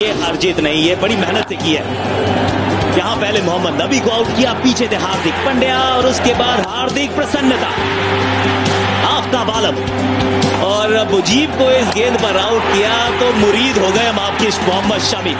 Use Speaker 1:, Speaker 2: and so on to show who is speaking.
Speaker 1: ये हार जीत नहीं है, बड़ी मेहनत से की है। यहाँ पहले मोहम्मद नबी को आउट किया, पीछे थे हार्दिक पंड्या और उसके बाद हार्दिक प्रसन्नता। आफ्ताब आलम। और मुजीब को इस गेंद पर आउट किया तो मुरीद हो गए हम आपके मोहम्मद शमी।